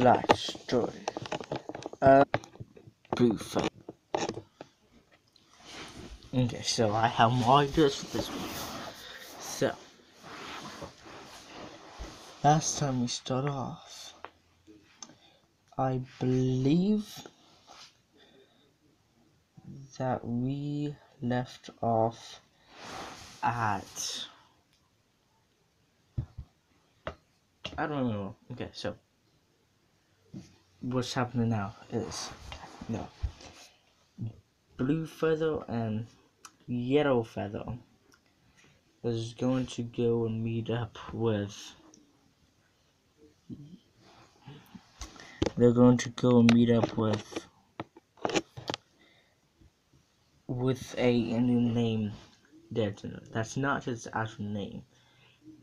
Black story. Uh, blue. Okay, so I have more ideas for this one. So, last time we start off, I believe that we left off at I don't know. Okay, so what's happening now is no blue feather and yellow feather is going to go and meet up with they're going to go and meet up with with a Indian name. That's not his actual name.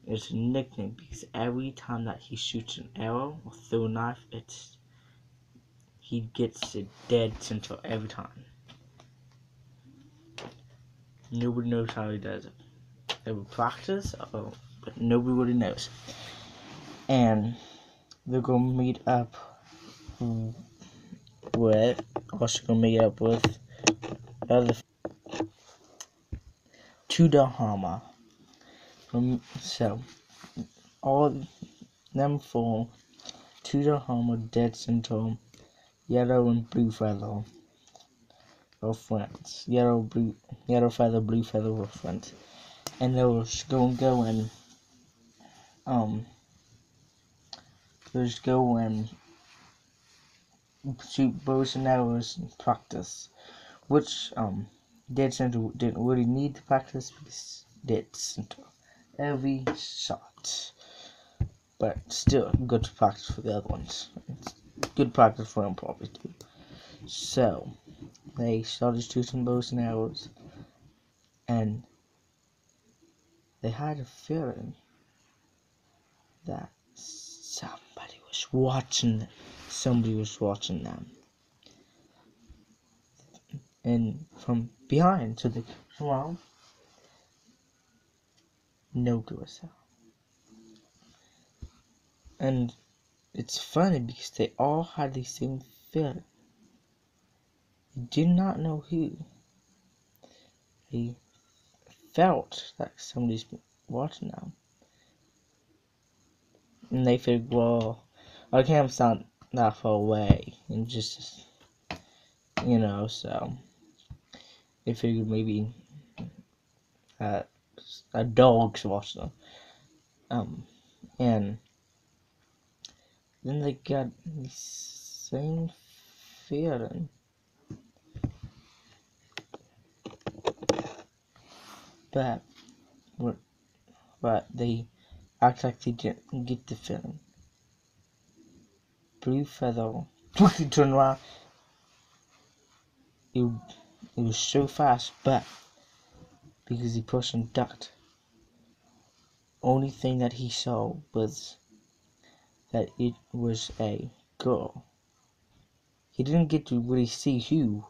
It's a nickname because every time that he shoots an arrow or throw a knife, it's he gets a dead center every time. Nobody knows how he does it. They would practice, oh, but nobody really knows. And they're gonna meet up with also gonna meet up with other to the Hama. Um, so, all them four to the Hama, Dead Center, Yellow and Blue Feather were friends. Yellow, blue, Yellow Feather, Blue Feather were friends. And they were going to go and, um, just go and shoot bows and arrows and practice which um Dead Center didn't really need to practice because Dead Center every shot. But still good to practice for the other ones. It's good practice for too. So they started shooting bows and arrows and they had a feeling that somebody was watching them. Somebody was watching them and from behind to the around. No Duracell. And it's funny because they all had the same feeling. They did not know who. They felt that somebody's watching them. And they figured, well, our camp's not that far away. And just, you know, so they figured maybe uh, a dog's watching them. Um, and then they got the same feeling. But, but they act like they didn't get the feeling. Blue Feather quickly turned around. You it was so fast, but because he pushed and ducked, only thing that he saw was that it was a girl. He didn't get to really see who,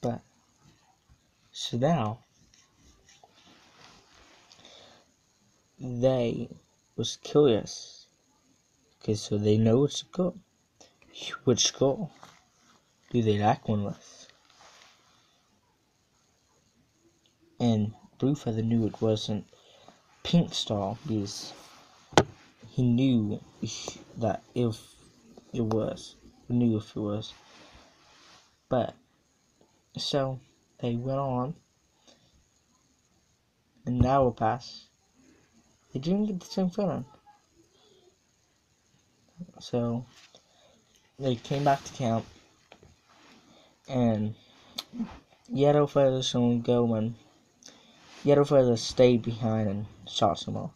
but so now they was curious Okay, so they know it's a girl. Which girl? do they like one less? And Blue Feather knew it wasn't Pink Star because he knew that if it was, knew if it was. But, so they went on, and an hour passed. They didn't get the same feeling. So, they came back to camp and Yellow Feather's gonna go and Yellow Feather stayed behind and shot some more.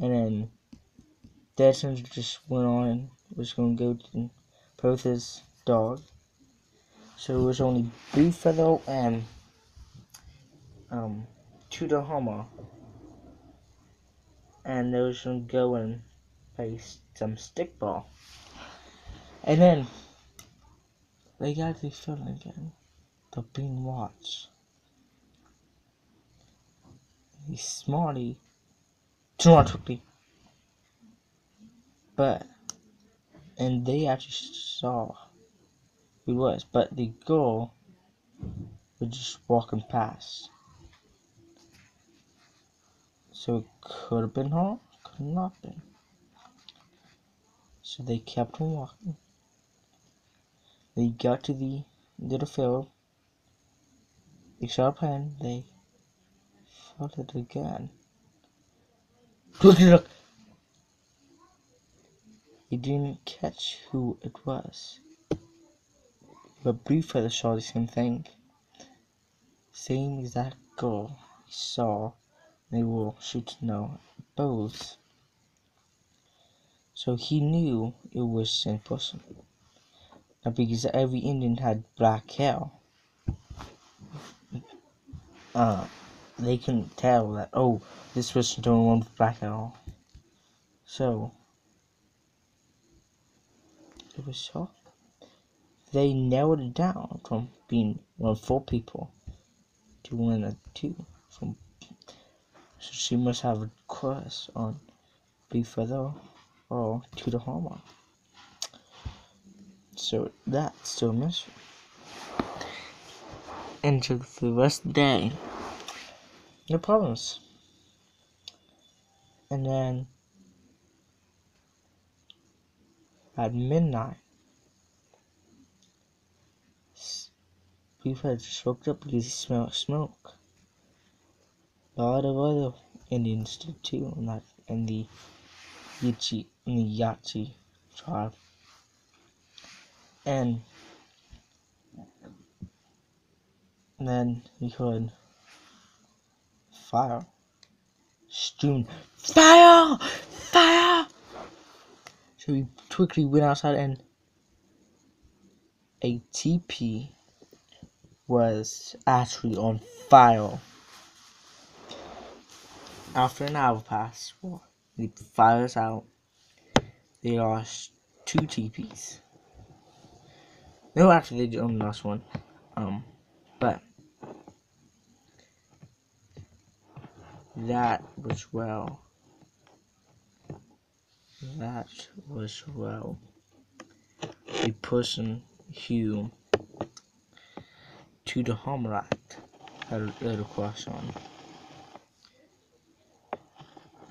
And then Desmond just went on and was gonna go to both his dog. So it was only Blue Feather and um Tudor And they was gonna go and play some stickball. And then they got the feeling again. They're being watched. He's smarty. Too. But and they actually saw who it was, but the girl was just walking past. So it could have been her, could not been. So they kept on walking. They got to the little field. They saw a pen. They followed it again. Look, look! He didn't catch who it was. But Bluefeather saw the same thing. Same exact girl he saw. They were shooting no bows. So he knew it was person. Now because every Indian had black hair. Uh, they couldn't tell that, oh, this person's the one with black hair. So, it was so. They narrowed it down from being one four people to one of two. From so she must have a crush on Big Feather or to the Hallmark. So that's still a mystery. And for the rest of the day, no problems. And then at midnight, people just woke up because he smelled smoke. A lot of other Indians did too, and in the Yichi in the Yachi tribe. And then he heard fire. Strewn fire! Fire! So we quickly went outside and a TP was actually on fire. After an hour passed, well, the fire's out. They lost two TPs. No, actually, they only lost one. Um, but that was well. That was well. A person who to the Homerat had a little crush on.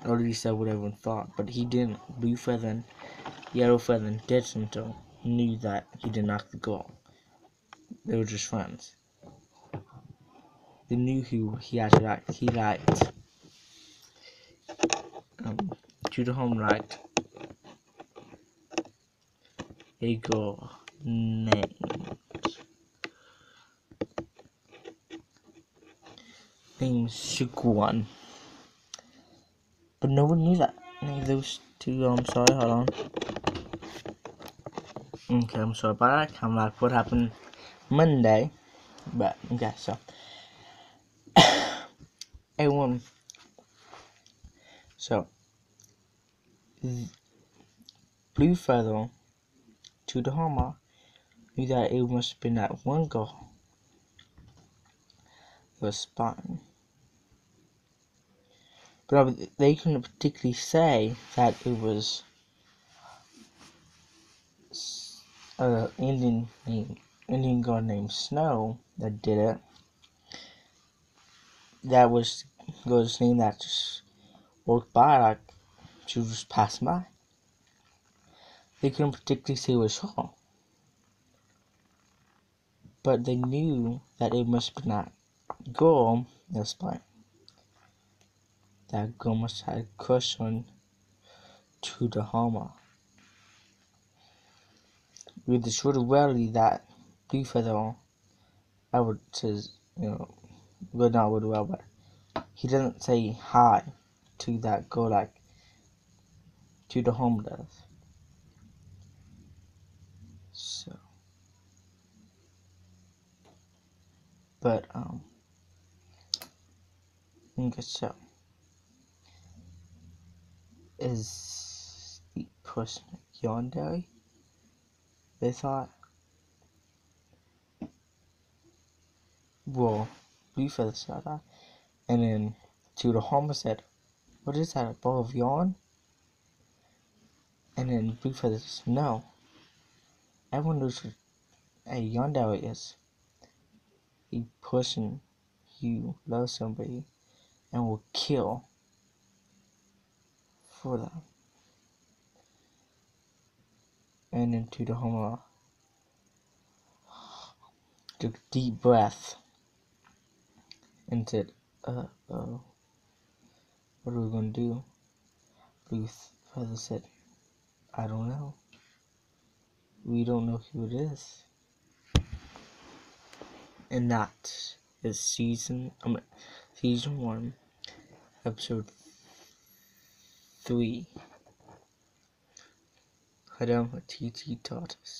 Or at least what everyone thought, but he didn't. Blue Feather and Yellow Feather and Dead Center knew that he didn't knock the goal. They were just friends. They knew who he actually liked. He liked um, to the home right. A girl named named Shukuan. But no one knew that. Any of those two, I'm um, sorry, hold on. Okay, I'm sorry about that. Come back. What happened Monday? But okay, so everyone. So Blue Feather to the Hama knew that it must have been that one girl was spotting. But they couldn't particularly say that it was an Indian name, Indian god named Snow that did it. That was god's name that just walked by like she was passing by. They couldn't particularly say it was her. But they knew that it must be that girl that was. That girl must have on to the Hama with the of reality that Blue Feather I would say you know, well not really well, but he doesn't say hi to that girl like to the home does. So, but um, I guess so. Is the person Yandere? they thought, well, we felt said that. And then to the Homer said, what is that, a ball of yarn? And then Blue Feather says, no, everyone knows what a yandere is. A person you love somebody and will kill for them. And into the Homer took a deep breath and said, uh oh, what are we gonna do? Blue Feather said, I don't know. We don't know who it is. And that is season, um, season one, episode three. Hadam TT taught us.